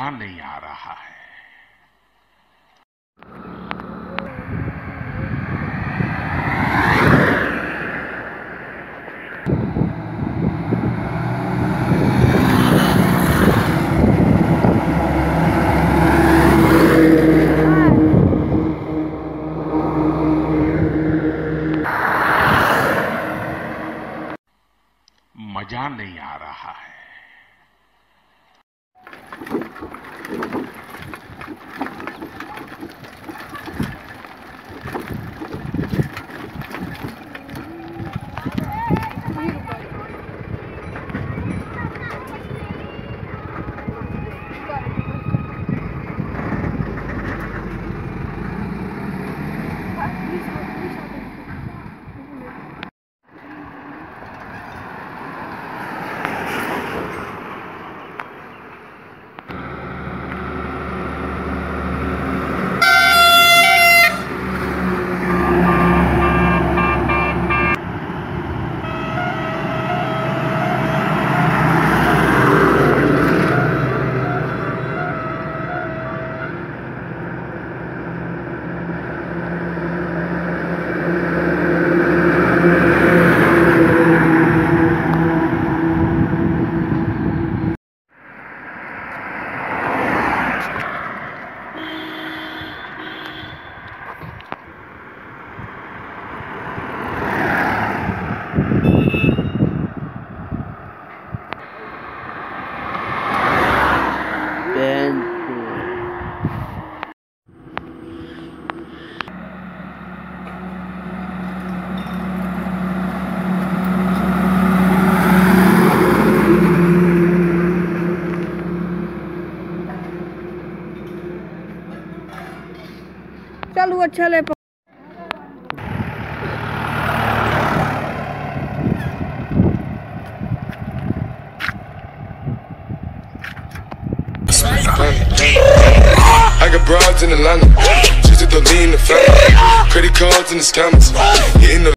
नहीं आ रहा है। मज़ा नहीं आ रहा है। Thank you. चलू अच्छा ले broads in Atlanta. Just to lean the family. Credit cards in the scammers. Hitting the